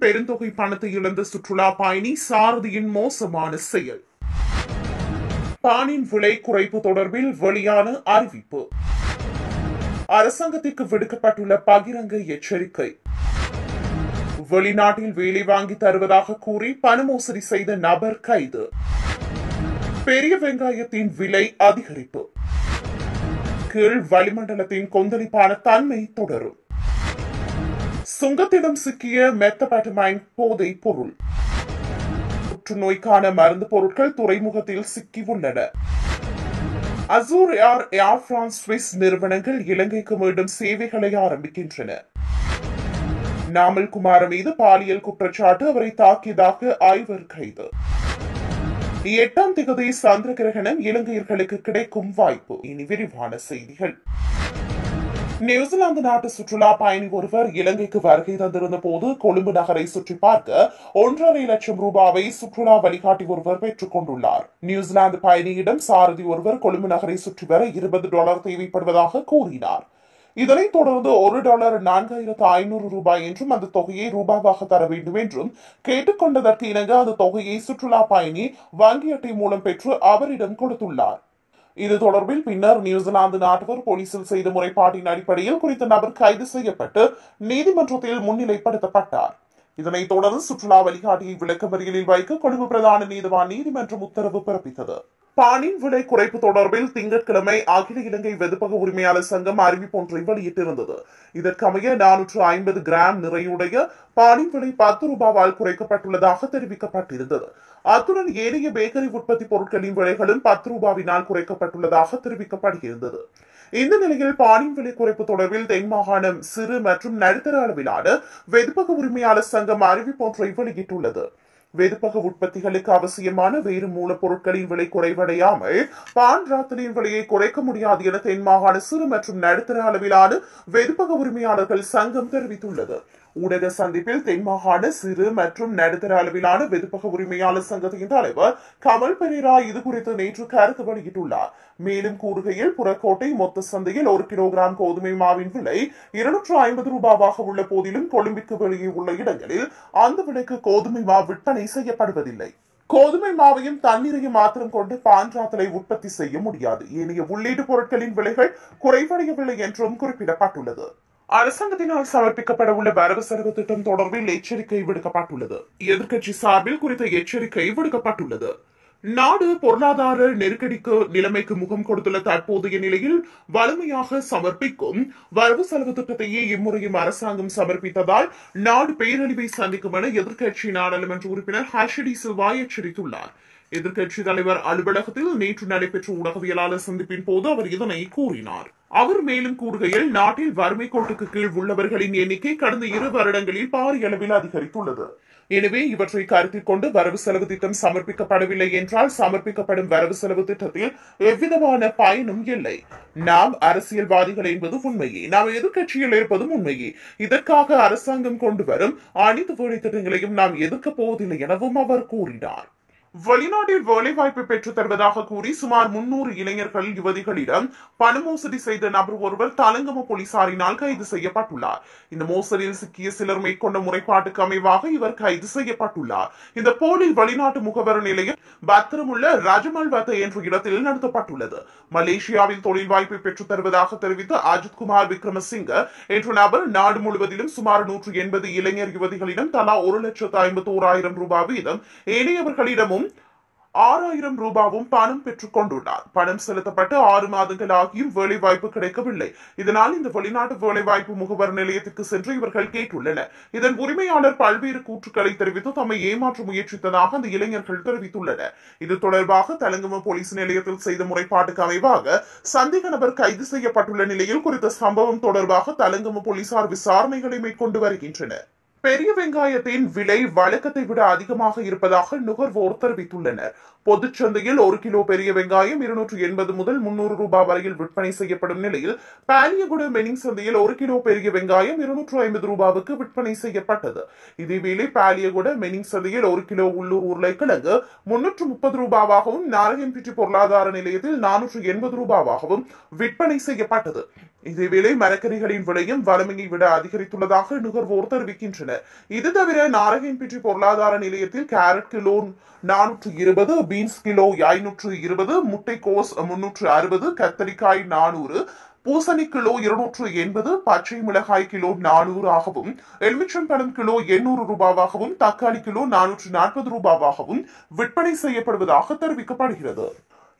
தொடர்பில் பெருந்தொகை பணத்தை இழந்த சுற்றுலா பயணி சாரதியின் மோசமான செயல். பானின் விலை குறைப்பு தொடர்பில் வெளியான அறிவிப்பு. அரசாங்கத்திற்கு விடுக்கப்பட்டுள்ள பகிரங்க எச்சரிக்கை. வெளிநாட்டில் வேலை வாங்கி தருவதாக கூறி பண மோசடி செய்த நபர் கைது. பெரிய வெங்காயத்தின் விலை அதிகரிப்பு. கீழ் வளிமண்டலத்தின் கொந்தளிப்பான தன்மை தொடரும். சுங்கத்திடம் சிக்கிய மெத்தபட்டமைன் போதை பொருள். புற்றுநோய்க்கான மருந்து பொருட்கள் துறைமுகத்தில் சிக்கி உள்ளன Azur air air France Swiss நிறுவனங்கள் இலங்கைக்கு மீண்டும் சேவைகளை ஆரம்பிக்கின்றன. நாமல் குமார் மீது பாலியல் குற்றச்சாட்டு அவரை தாக்கியதாக ஆய்வர் கைது. எட்டாம் திகதி சந்திர கிரகணம் இலங்கையர்களுக்கு கிடைக்கும் வாய்ப்பு. இனி விரிவான செய்திகள். நியூசிலாந்து நாட்டு சுற்றுலா பயணி ஒருவர் இலங்கைக்கு வருகை தந்திருந்த போது கொழும்பு நகரை சுற்றி பார்க்க ஒன்றரை லட்சம் ரூபாவை சுற்றுலா வழிகாட்டி ஒருவர் பெற்றுக் கொண்டுள்ளார். நியூசிலாந்து பயணியிடம் சாரதி ஒருவர் கொழும்பு நகரை சுற்றி வர இருபது டாலர் தேவைப்படுவதாக கூறினார். இதனைத் தொடர்ந்து ஒரு டாலர் நான்காயிரத்து ஐநூறு ரூபாய் என்றும் அந்த தொகையை ரூபாவாக தர வேண்டும் என்றும் கேட்டுக்கொண்டதற்கு இணங்க அந்த தொகையை சுற்றுலா பயணி வங்கி அட்டை மூலம் பெற்று அவரிடம் கொடுத்துள்ளார். இது தொடர்பில் பின்னர் நியூசிலாந்து நாட்டவர் போலீசில் செய்த முறைப்பாட்டின் அடிப்படையில் குறித்த நபர் கைது செய்யப்பட்டு நீதிமன்றத்தில் முன்னிலைப்படுத்தப்பட்டார். இதனைத் தொடர்ந்து சுற்றுலா வழிகாட்டியை விளக்கமறியலில் வைக்க கொழும்பு பிரதான நீதிவான் நீதிமன்றம் உத்தரவு பிறப்பித்தது. பாலின் விலை குறைப்பு தொடர்பில் திங்கட்கிழமை அகில இலங்கை வெதுப்பக உரிமையாளர் சங்கம் அறிவிப்பு ஒன்றை வெளியிட்டிருந்தது. இதற்கமைய நானூற்று ஐம்பது கிராம் நிறையுடைய பாலின் விலை பத்து ரூபாவால் குறைக்கப்பட்டுள்ளதாக தெரிவிக்கப்பட்டிருந்தது. அத்துடன் ஏனைய பேக்கரி உற்பத்தி பொருட்களின் விலைகளும் பத்து ரூபாவினால் குறைக்கப்பட்டுள்ளதாக தெரிவிக்கப்படுகிறது இந்த நிலையில் பாலின் விலை குறைப்பு தொடர்பில் தென் மாகாணம் சிறு மற்றும் நடுத்தர அளவிலான வெதுப்பக உரிமையாளர் சங்கம் அறிவிப்பு ஒன்றை வெளியிட்டுள்ளது. வெதுப்பக உற்பத்திகளுக்கு அவசியமான வேறு மூலப்பொருட்களின் விலை குறைவடையாமல் பான் ராத்திரியின் விலையை குறைக்க முடியாது என தென் மாகாண சிறு மற்றும் நடுத்தர அளவிலான வெதுப்பக உரிமையாளர்கள் சங்கம் தெரிவித்துள்ளது. ஊடக சந்திப்பில் தென் மாகாண சிறு மற்றும் நடுத்தர அளவிலான வெதுப்பக உரிமையாளர் சங்கத்தின் தலைவர் கமல் பெரேரா இது குறித்து நேற்று கருத்து வெளியிட்டுள்ளார். மேலும் கூறுகையில் புறக்கோட்டை மொத்த சந்தையில் ஒரு கிலோகிராம் கோதுமை மாவின் விலை இருநூற்று ஐம்பது ரூபாவாக உள்ள போதிலும் கொழும்பிற்கு வெளியே உள்ள இடங்களில் அந்த விலைக்கு கோதுமை மாவு விற்பனை செய்யப்படுவதில்லை. கோதுமை மாவையும் தண்ணீரையும் மாத்திரம் கொண்டு பான்றாத்தலை உற்பத்தி செய்ய முடியாது. ஏனைய உள்ளீட்டு பொருட்களின் விலைகள் குறைவடையவில்லை என்றும் குறிப்பிடப்பட்டுள்ளது. அரசாங்கத்தினால் சமர்ப்பிக்கப்பட உள்ள வரவு செலவு திட்டம் தொடர்பில் எச்சரிக்கை விடுக்கப்பட்டுள்ளது. எதிர்க்கட்சி சார்பில் குறித்த எச்சரிக்கை விடுக்கப்பட்டுள்ளது. நாடு பொருளாதார நெருக்கடிக்கு நிலைமைக்கு முகம் கொடுத்துள்ள தற்போதைய நிலையில் வலிமையாக சமர்ப்பிக்கும் வரவு செலவு திட்டத்தையே இம்முறையும் அரசாங்கம் சமர்ப்பித்ததால் நாடு பேரழிவை சந்திக்கும் என எதிர்க்கட்சி நாடாளுமன்ற உறுப்பினர் ஹர்ஷடி சில்வா எச்சரித்துள்ளார். எதிர்க்கட்சி தலைவர் அலுவலகத்தில் நேற்று நடைபெற்ற ஊடகவியலாளர் சந்திப்பின் போது அவர் இதனை கூறினார். அவர் மேலும் கூறுகையில் நாட்டில் வறுமை கோட்டுக்கு கீழ் உள்ளவர்களின் எண்ணிக்கை கடந்த இரு வருடங்களில் பாரிய அளவில் அதிகரித்துள்ளது. எனவே இவற்றை கருத்தில் கொண்டு வரவு செலவு திட்டம் சமர்ப்பிக்கப்படவில்லை என்றால் சமர்ப்பிக்கப்படும் வரவு செலவு திட்டத்தில் எவ்விதமான பயனும் இல்லை. நாம் அரசியல்வாதிகள் என்பது உண்மையே. நாம் எதிர்க்கட்சியில் இருப்பதும் உண்மையே. இதற்காக அரசாங்கம் கொண்டு வரும் அனைத்து வேலை திட்டங்களையும் நாம் எதிர்க்கப் போவதில்லை எனவும் அவர் கூறினார். வெளிநாட்டில் வேலைவாய்ப்பு பெற்றுத் தருவதாக கூறி சுமார் முன்னூறு இளைஞர்கள் யுவதிகளிடம் பண மோசடி செய்த நபர் ஒருவர் தலங்கம போலீசாரினால் கைது செய்யப்பட்டுள்ளார். இந்த மோசடியில் சிக்கிய சிலர் மேற்கொண்ட முறைப்பாட்டுக்கு அமைவாக இவர் கைது செய்யப்பட்டுள்ளார். இந்த போலி வெளிநாட்டு முகவர் நிலையம் பத்திரமுள்ள ரஜமல்வத்த என்ற இடத்தில் நடத்தப்பட்டுள்ளது. மலேசியாவில் தொழில் வாய்ப்பை பெற்றுத் தருவதாக தெரிவித்த அஜித் குமார் விக்ரமசிங்க என்ற நபர் நாடு முழுவதிலும் சுமார் நூற்று எண்பது இளைஞர் யுவதிகளிடம் தலா ஒரு லட்சத்து ஐம்பத்தி ஓராயிரம் ரூபாய் வீதம் ஏனையவர்களிடமும் ஆறாயிரம் ரூபாவும் பணம் பெற்றுக் கொண்டுள்ளார். பணம் செலுத்தப்பட்டு ஆறு மாதங்கள் ஆகியும் வேலை வாய்ப்பு கிடைக்கவில்லை. இதனால் இந்த வெளிநாட்டு வேலைவாய்ப்பு முகவர் நிலையத்திற்கு சென்று இவர்கள் கேட்டுள்ளனர். இதன் உரிமையாளர் பல்வேறு கூற்றுக்களை தெரிவித்து தம்மை ஏமாற்ற முயற்சித்ததாக அந்த இளைஞர்கள் தெரிவித்துள்ளனர். இது தொடர்பாக தலங்கம போலீஸ் நிலையத்தில் செய்த முறைப்பாட்டுக்கு அமைவாக சந்தேக நபர் கைது செய்யப்பட்டுள்ள நிலையில் குறித்த சம்பவம் தொடர்பாக தலங்கம போலீசார் விசாரணைகளை மேற்கொண்டு வருகின்றனர். பெரிய வெங்காயத்தின் விலை வழக்கத்தை விட அதிகமாக இருப்பதாக நுகர்வோர் தெரிவித்துள்ளனர். பொதுச்சந்தையில் ஒரு கிலோ பெரிய வெங்காயம் இருநூற்று எண்பது முதல் முன்னூறு ரூபாய் வரையில் விற்பனை செய்யப்படும் நிலையில் பாலியகுட மெனிங் சந்தையில் ஒரு கிலோ பெரிய வெங்காயம் இருநூற்று ஐம்பது ரூபாவுக்கு விற்பனை செய்யப்பட்டது. இதேவேளை பாலியகுட மெனிங் சந்தையில் ஒரு கிலோ உள்ளூர் உருளைக்கிழங்கு முன்னூற்று முப்பது ரூபாவாகவும் நாரகம்பிட்டி பொருளாதார நிலையத்தில் நானூற்று எண்பது ரூபாவாகவும் விற்பனை செய்யப்பட்டது. இதேவேளை மரக்கறிகளின் விலையும் வளமையை விட அதிகரித்துள்ளதாக நுகர்வோர் தெரிவிக்கின்றனர். இது தவிர நாரகன்பேட்டை பொருளாதார நிலையத்தில் கேரட் கிலோ நானூற்று இருபது பீன்ஸ் கிலோ ஐநூற்று இருபது முட்டைக்கோஸ் முன்னூற்று அறுபது கத்தரிக்காய் நானூறு பூசணி கிலோ இருநூற்று எண்பது பச்சை மிளகாய் கிலோ நானூறு ஆகவும் எலுமிச்சம்பழம் கிலோ எண்ணூறு ரூபாவாகவும் தக்காளி கிலோ நானூற்று நாற்பது ரூபாவாகவும் விற்பனை செய்யப்படுவதாக தெரிவிக்கப்படுகிறது.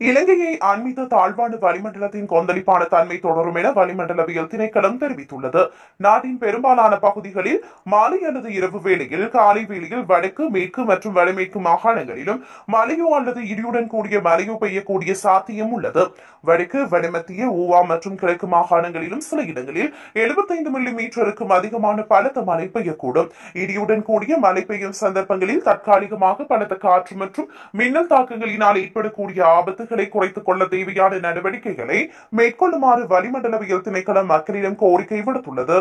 இலங்கையை ஆன்மீக தாழ்வான வளிமண்டலத்தின் கொந்தளிப்பான தன்மை தொடரும் என வளிமண்டலவியல் திணைக்களம் தெரிவித்துள்ளது. நாட்டின் பெரும்பாலான பகுதிகளில் மாலை அல்லது இரவு வேளையில் காலை வேளையில் வடக்கு மேற்கு மற்றும் வடமேற்கு மாகாணங்களிலும் மழையோ அல்லது இடியுடன் கூடிய மழையோ பெய்யக்கூடிய சாத்தியம் உள்ளது. வடக்கு வடமத்திய ஓவா மற்றும் கிழக்கு மாகாணங்களிலும் சில இடங்களில் எழுபத்தைந்து மில்லி மீட்டருக்கும் அதிகமான பலத்த மழை பெய்யக்கூடும். இடியுடன் கூடிய மழை பெய்யும் சந்தர்ப்பங்களில் தற்காலிகமாக பலத்த காற்று மற்றும் மின்னல் தாக்கங்களினால் ஏற்படக்கூடிய ஆபத்து ஆபத்துகளை குறைத்துக் கொள்ள தேவையான நடவடிக்கைகளை மேற்கொள்ளுமாறு வளிமண்டலவியல் திணைக்களம் மக்களிடம் கோரிக்கை விடுத்துள்ளது.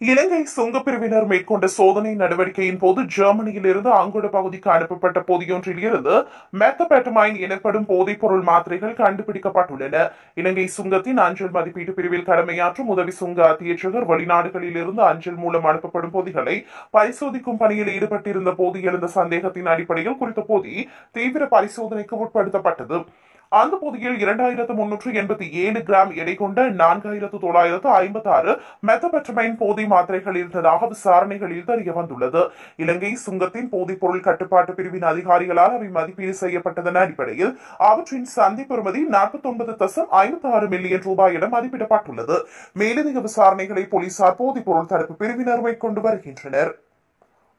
இலங்கை சுங்கப்பிரிவினர் மேற்கொண்ட சோதனை நடவடிக்கையின் போது ஜெர்மனியில் இருந்து அங்குட பகுதிக்கு அனுப்பப்பட்ட பொதியொன்றில் இருந்து மெத்தபெட்டமைன் எனப்படும் போதைப்பொருள் மாத்திரைகள் கண்டுபிடிக்கப்பட்டுள்ளன. இலங்கை சுங்கத்தின் அஞ்சல் மதிப்பீட்டு பிரிவில் கடமையாற்றும் உதவி சுங்க அத்தியட்சகர் வெளிநாடுகளில் இருந்து அஞ்சல் மூலம் அனுப்பப்படும் பொதிகளை பரிசோதிக்கும் பணியில் ஈடுபட்டிருந்த போது எழுந்த சந்தேகத்தின் அடிப்படையில் குறித்த பொதி தீவிர பரிசோதனைக்கு உட்படுத்தப்பட்டது. அந்த பொதியில் இரண்டாயிரத்து முன்னூற்று எண்பத்தி ஏழு கிராம் எடை கொண்ட நான்காயிரத்து தொள்ளாயிரத்து ஐம்பத்தி ஆறு மெத்தபெட்ரமைன் போதை மாத்திரைகள் இருந்ததாக விசாரணைகளில் தெரிய வந்துள்ளது. இலங்கை சுங்கத்தின் போதைப் பொருள் கட்டுப்பாட்டு பிரிவின் அதிகாரிகளால் அவை மதிப்பீடு செய்யப்பட்டதன் அடிப்படையில் அவற்றின் சந்தை பெறுமதி நாற்பத்தி ஒன்பது தசம் ஐம்பத்தி ஆறு மில்லியன் என மதிப்பிடப்பட்டுள்ளது. மேலதிக விசாரணைகளை போலீசார் போதைப் பொருள் தடுப்பு பிரிவினர் மேற்கொண்டு வருகின்றனர்.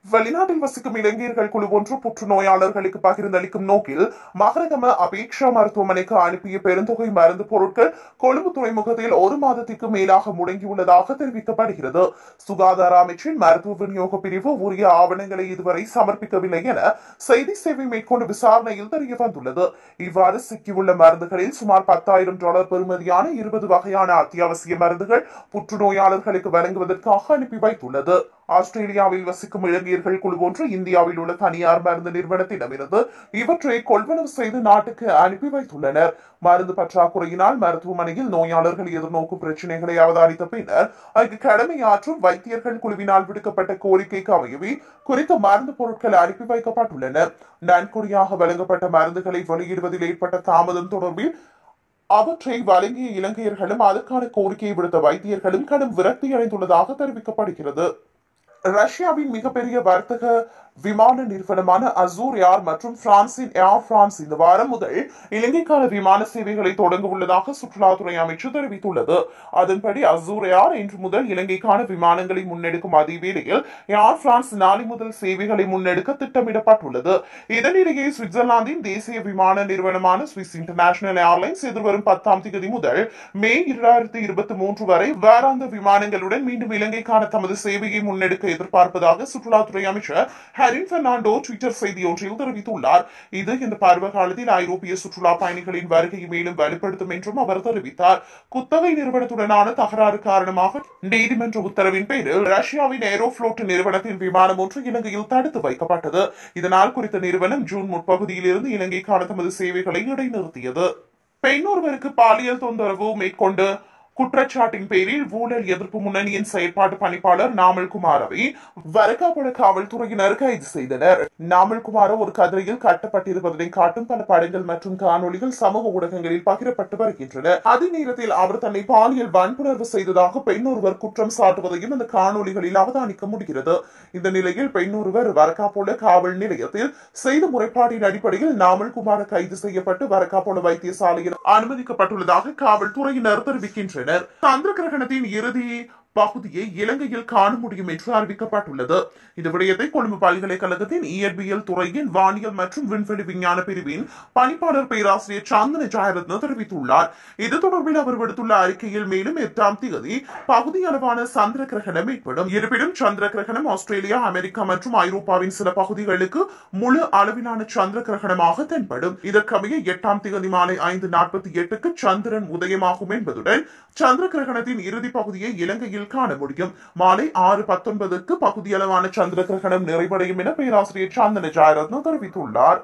வெளிநாட்டில் வசிக்கும் இளைஞர்கள் குழு ஒன்று புற்றுநோயாளர்களுக்கு பகிர்ந்தளிக்கும் நோக்கில் மகரகம அபேக்ஷா மருத்துவமனைக்கு அனுப்பிய பெருந்தொகை மருந்து பொருட்கள் கொழும்பு துறைமுகத்தில் ஒரு மாதத்திற்கு மேலாக முடங்கியுள்ளதாக தெரிவிக்கப்படுகிறது. சுகாதார அமைச்சின் மருத்துவ விநியோக பிரிவு உரிய ஆவணங்களை இதுவரை சமர்ப்பிக்கவில்லை என செய்தி சேவை மேற்கொண்டு விசாரணையில் தெரிய வந்துள்ளது. இவ்வாறு சிக்கியுள்ள மருந்துகளில் சுமார் பத்தாயிரம் டாலர் பெறுமதியான இருபது வகையான அத்தியாவசிய மருந்துகள் புற்றுநோயாளர்களுக்கு வழங்குவதற்காக அனுப்பி வைத்துள்ளது. ஆஸ்திரேலியாவில் வசிக்கும் இளைஞர்கள் குழு ஒன்று இந்தியாவில் உள்ள தனியார் மருந்து நிறுவனத்திடமிருந்து இவற்றை கொள்வனவு செய்து நாட்டுக்கு அனுப்பி வைத்துள்ளனர். மருந்து பற்றாக்குறையினால் மருத்துவமனையில் நோயாளர்கள் எதிர்நோக்கும் பிரச்சனைகளை அவதானித்த பின்னர் அங்கு கடமையாற்றும் வைத்தியர்கள் குழுவினால் விடுக்கப்பட்ட கோரிக்கைக்கு அமையவே குறித்த மருந்து பொருட்கள் அனுப்பி வைக்கப்பட்டுள்ளன நன்கொடையாக வழங்கப்பட்ட மருந்துகளை வெளியிடுவதில் ஏற்பட்ட தாமதம் தொடர்பில் அவற்றை வழங்கிய இலங்கையர்களும் அதற்கான கோரிக்கையை விடுத்த வைத்தியர்களும் கடும் விரக்தி அடைந்துள்ளதாக தெரிவிக்கப்படுகிறது. ரஷ்யாவின் மிகப்பெரிய வர்த்தக விமான நிறுவனமான அசூர் ஏர் மற்றும் பிரான்சின் ஏர் பிரான்ஸ் இந்த வாரம் முதல் இலங்கைக்கான விமான சேவைகளை தொடங்க உள்ளதாக சுற்றுலாத்துறை அமைச்சு தெரிவித்துள்ளது. அதன்படி அசூர் ஏர் இன்று முதல் இலங்கைக்கான விமானங்களை முன்னெடுக்கும் அதேவேளையில் ஏர் பிரான்ஸ் நாளை முதல் சேவைகளை முன்னெடுக்க திட்டமிடப்பட்டுள்ளது. இதனிடையே சுவிட்சர்லாந்தின் தேசிய விமான நிறுவனமான சுவிஸ் இன்டர்நேஷனல் ஏர்லைன்ஸ் எதிர்வரும் பத்தாம் தேதி முதல் மே இரண்டாயிரத்தி இருபத்தி மூன்று வரை வாராந்த விமானங்களுடன் மீண்டும் இலங்கைக்கான தமது சேவையை முன்னெடுக்க எதிர்பார்ப்பதாக சுற்றுலாத்துறை அமைச்சர் ஹரின் பெர்னாண்டோ ட்விட்டர் செய்தி ஒன்றில் தெரிவித்துள்ளார். இது இந்த பருவ காலத்தில் ஐரோப்பிய சுற்றுலா பயணிகளின் வருகையை மேலும் வலுப்படுத்தும் என்றும் அவர் தெரிவித்தார். குத்தகை நிறுவனத்துடனான தகராறு காரணமாக நீதிமன்ற உத்தரவின் பேரில் ரஷ்யாவின் ஏரோஃப்ளோட் நிறுவனத்தின் விமானம் ஒன்று இலங்கையில் தடுத்து வைக்கப்பட்டது. இதனால் குறித்த நிறுவனம் ஜூன் முற்பகுதியில் இருந்து இலங்கைக்கான தமது சேவைகளை இடைநிறுத்தியது. பெண் ஒருவருக்கு பாலியல் தொந்தரவு மேற்கொண்டு குற்றச்சாட்டின் பேரில் ஊழல் எதிர்ப்பு முன்னணியின் செயற்பாட்டு பணிப்பாளர் நாமல் குமாரவை வரகாபுர காவல்துறையினர் கைது செய்தனர். நாமல் குமார ஒரு கதிரையில் கட்டப்பட்டிருப்பதை காட்டும் பல படங்கள் மற்றும் காணொளிகள் சமூக ஊடகங்களில் பகிரப்பட்டு வருகின்றன. அதே நேரத்தில் அவர் தன்னை பாலியல் வன்புணர்வு செய்ததாக பெண் ஒருவர் குற்றம் சாட்டுவதையும் அந்த காணொளிகளில் அவதானிக்க முடிகிறது. இந்த நிலையில் பெண் ஒருவர் வரகாபோல காவல் நிலையத்தில் செய்த முறைப்பாட்டின் அடிப்படையில் நாமல் குமார கைது செய்யப்பட்டு வரகாபோல வைத்தியசாலையில் அனுமதிக்கப்பட்டுள்ளதாக காவல்துறையினர் தெரிவிக்கின்றனர். சந்திர கிரகணத்தின் இறுதி பகுதியை இலங்கையில் காண முடியும் என்று அறிவிக்கப்பட்டுள்ளது. இந்த விடயத்தை கொழும்பு பல்கலைக்கழகத்தின் இயற்பியல் துறையின் வானியல் மற்றும் விண்வெளி விஞ்ஞான பிரிவின் பணிப்பாளர் பேராசிரியர் சாந்தன ஜாயரத்ன தெரிவித்துள்ளார். இது தொடர்பில் அவர் விடுத்துள்ள அறிக்கையில் மேலும் எட்டாம் தேதி பகுதி அளவான சந்திர கிரகணம் ஏற்படும். இருப்பினும் சந்திர கிரகணம் ஆஸ்திரேலியா அமெரிக்கா மற்றும் ஐரோப்பாவின் சில பகுதிகளுக்கு முழு அளவிலான சந்திர கிரகணமாக தென்படும். இதற்கமைய எட்டாம் தேதி மாலை ஐந்து நாற்பத்தி எட்டுக்கு சந்திரன் உதயமாகும் என்பதுடன் சந்திர கிரகணத்தின் இறுதி பகுதியை இலங்கையில் காண முடியும். மாலை ஆறு பத்தொன்பதுக்கு பகுதியளவான சந்திர கிரகணம் நிறைவடையும் என பேராசிரியர் சாந்தன ஜாயரத்னம் தெரிவித்துள்ளார்.